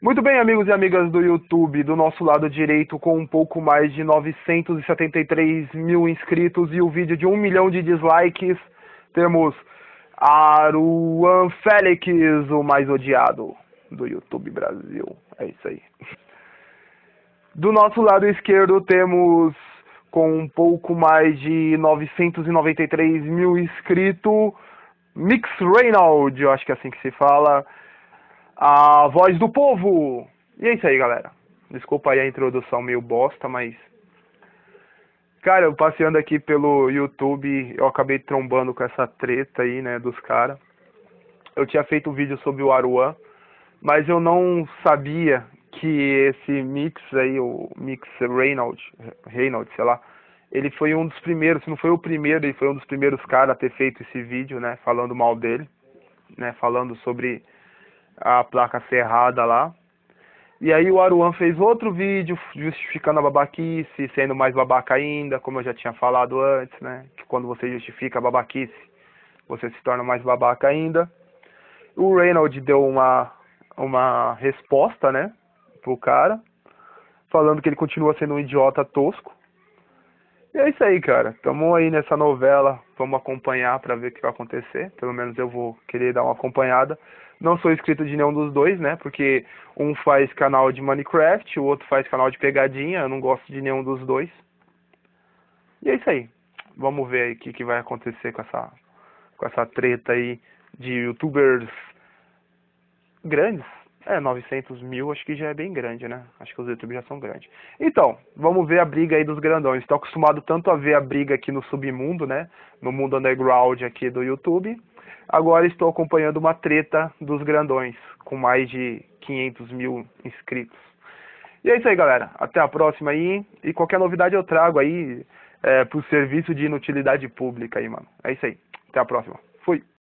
Muito bem, amigos e amigas do YouTube, do nosso lado direito, com um pouco mais de 973 mil inscritos e o vídeo de um milhão de dislikes, temos Aruan Félix, o mais odiado do YouTube Brasil. É isso aí. Do nosso lado esquerdo temos, com um pouco mais de 993 mil inscritos, Mix Reynolds, eu acho que é assim que se fala a voz do povo. E é isso aí, galera. Desculpa aí a introdução meio bosta, mas. Cara, eu passeando aqui pelo YouTube, eu acabei trombando com essa treta aí, né, dos caras. Eu tinha feito um vídeo sobre o Aruan, mas eu não sabia que esse mix aí, o Mix Reynolds, Reynolds, sei lá, ele foi um dos primeiros, se não foi o primeiro, ele foi um dos primeiros caras a ter feito esse vídeo, né, falando mal dele, né, falando sobre a placa cerrada lá. E aí o Aruan fez outro vídeo justificando a babaquice, sendo mais babaca ainda, como eu já tinha falado antes, né? Que quando você justifica a babaquice, você se torna mais babaca ainda. O Reynolds deu uma, uma resposta, né, pro cara, falando que ele continua sendo um idiota tosco. É isso aí, cara. Tamo aí nessa novela, vamos acompanhar para ver o que vai acontecer. Pelo menos eu vou querer dar uma acompanhada. Não sou inscrito de nenhum dos dois, né? Porque um faz canal de Minecraft, o outro faz canal de pegadinha. Eu não gosto de nenhum dos dois. E é isso aí. Vamos ver aí o que, que vai acontecer com essa, com essa treta aí de youtubers grandes. É, 900 mil acho que já é bem grande, né? Acho que os youtubers já são grandes. Então, vamos ver a briga aí dos grandões. Estou acostumado tanto a ver a briga aqui no submundo, né? No mundo underground aqui do YouTube Agora estou acompanhando uma treta dos grandões, com mais de 500 mil inscritos. E é isso aí, galera. Até a próxima aí. E qualquer novidade eu trago aí é, pro serviço de inutilidade pública aí, mano. É isso aí. Até a próxima. Fui.